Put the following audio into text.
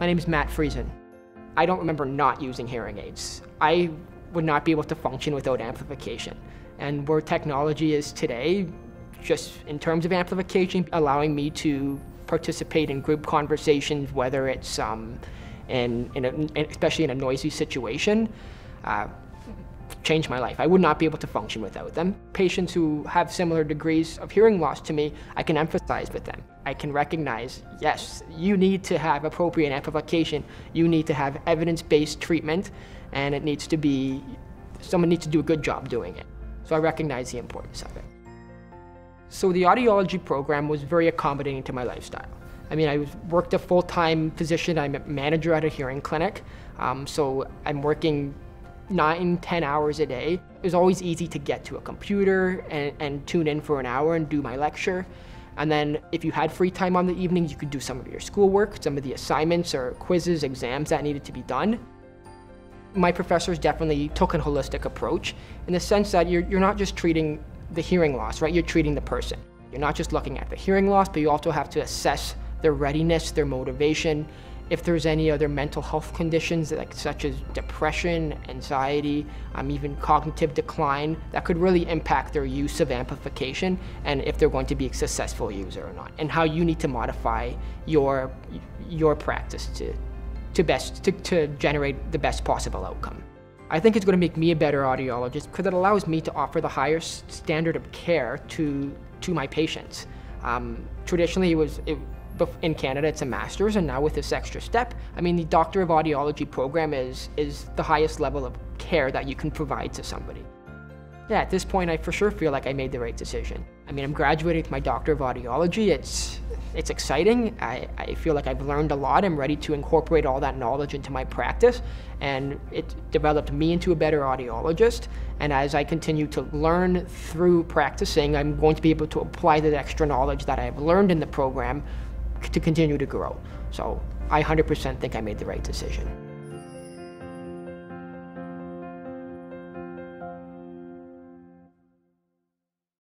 My name is Matt Friesen. I don't remember not using hearing aids. I would not be able to function without amplification. And where technology is today, just in terms of amplification, allowing me to participate in group conversations, whether it's um, in, in a, especially in a noisy situation, uh, changed my life. I would not be able to function without them. Patients who have similar degrees of hearing loss to me, I can empathize with them. I can recognize, yes, you need to have appropriate amplification. You need to have evidence-based treatment, and it needs to be, someone needs to do a good job doing it. So I recognize the importance of it. So the audiology program was very accommodating to my lifestyle. I mean, I worked a full-time position. I'm a manager at a hearing clinic. Um, so I'm working nine, ten hours a day. It was always easy to get to a computer and, and tune in for an hour and do my lecture. And then if you had free time on the evenings, you could do some of your schoolwork, some of the assignments or quizzes, exams that needed to be done. My professors definitely took a holistic approach in the sense that you're, you're not just treating the hearing loss, right? You're treating the person. You're not just looking at the hearing loss, but you also have to assess their readiness, their motivation, if there's any other mental health conditions like such as depression, anxiety, um, even cognitive decline that could really impact their use of amplification and if they're going to be a successful user or not, and how you need to modify your your practice to to best to, to generate the best possible outcome. I think it's going to make me a better audiologist because it allows me to offer the highest standard of care to to my patients. Um, traditionally, it was it, in Canada, it's a master's, and now with this extra step, I mean, the Doctor of Audiology program is, is the highest level of care that you can provide to somebody. Yeah, at this point, I for sure feel like I made the right decision. I mean, I'm graduating with my Doctor of Audiology. It's, it's exciting. I, I feel like I've learned a lot. I'm ready to incorporate all that knowledge into my practice, and it developed me into a better audiologist. And as I continue to learn through practicing, I'm going to be able to apply that extra knowledge that I've learned in the program to continue to grow. So I 100% think I made the right decision.